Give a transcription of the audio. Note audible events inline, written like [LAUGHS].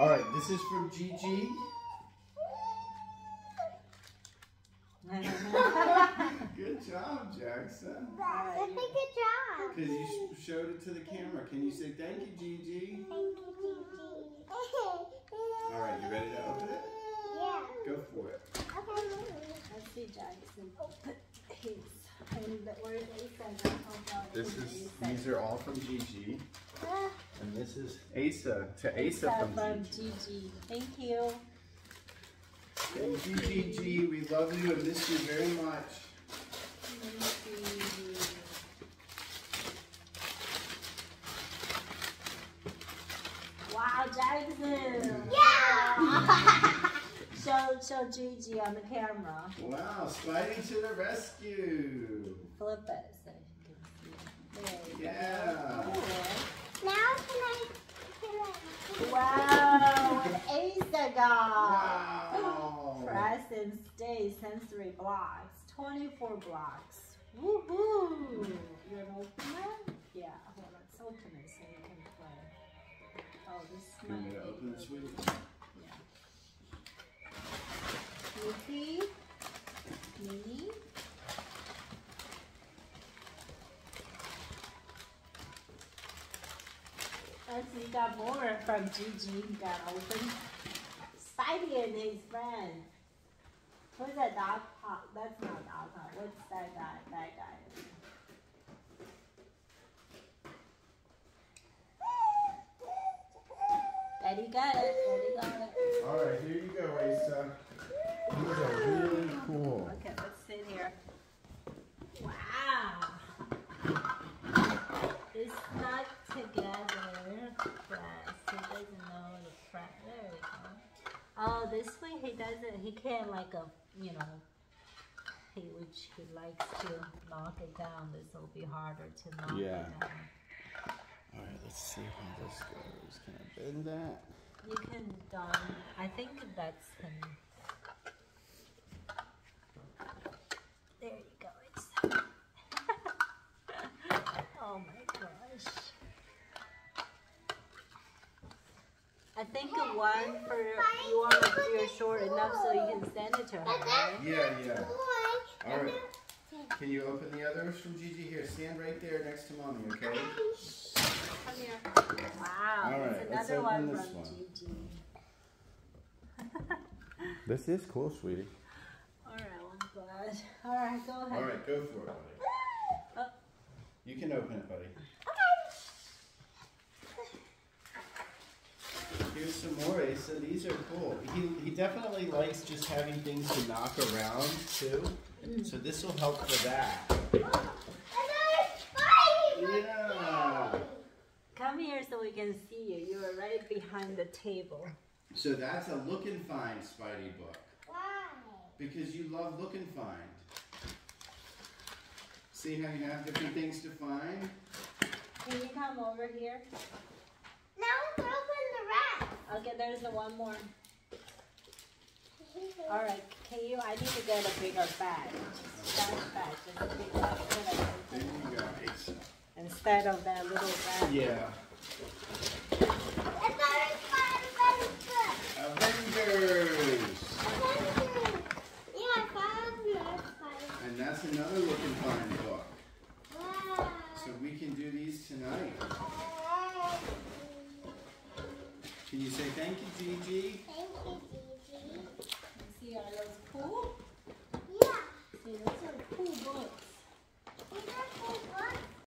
All right, this is from Gigi. [LAUGHS] Good job, Jackson. That's a good job. Because you showed it to the camera. Can you say thank you, Gigi? Thank you, Gigi. All right, you ready to open it? Yeah. Go for it. Okay. Let's see, Jackson. Open his. And where is Asa? This is these are all from Gigi, and this is Asa to Asa Asa from from Gigi. Gigi. Thank you. Thank you, Gigi. We love you and miss you very much. Let me. Wow, Jackson. Yeah. Show, show Gigi on the camera. Wow, Spidey to the rescue. Flip it so you can see. There you Yeah. go. Cool. now can I? Can I? Wow, what Asa got. Wow. [GASPS] Press and stay sensory blocks. 24 blocks. Woohoo! You're an opener? Yeah, well, let's open it so you can play. Oh, this You want me might to be open good. this with? Yeah. Snoopy. Minnie. Let's see, got more from Gigi. Got open. Spidey and his friend. Who's that dog pop? That's not dog pop. What's that guy? That guy. Daddy got it. Daddy got it. All right, here you go, Asa. These are really cool. Okay, let's sit here. Wow. It's not together. Yes, he doesn't know the front. There we go. Oh, this way he doesn't. He can't like a you know. He which he likes to knock it down. This will be harder to knock Yeah. it down. All right, let's see how this goes. Can I bend that? You can um, I think that's him. I think one for you want to you're short enough so you can send it to her, right? Yeah, yeah. All right. Can you open the others from Gigi? Here, stand right there next to mommy, okay? Come here. Wow, All there's let's another one open this from one. Gigi. [LAUGHS] This is cool, sweetie. Alright, I'm glad. Alright, go ahead. All right, go for it, buddy. [GASPS] Oh. You can open it, buddy. Oh, Here's some more, Asa. These are cool. He, he definitely likes just having things to knock around, too. Mm. So this will help for that. Yeah. Come here so we can see you. You are right behind the table. So that's a look and find Spidey book. Why? Because you love look and find. See how you have different things to find? Can you come over here? Now let's open the rest. Okay, there's the one more. All right, can you? I need to get a bigger bag. That bag, just a big bag. There you go, Instead of that little bag. Yeah. Another Spidey book. Avengers! Avengers. Yeah, I found another Spidey. And that's another look and find book. Wow. So we can do these tonight. Can you say thank you, Gigi?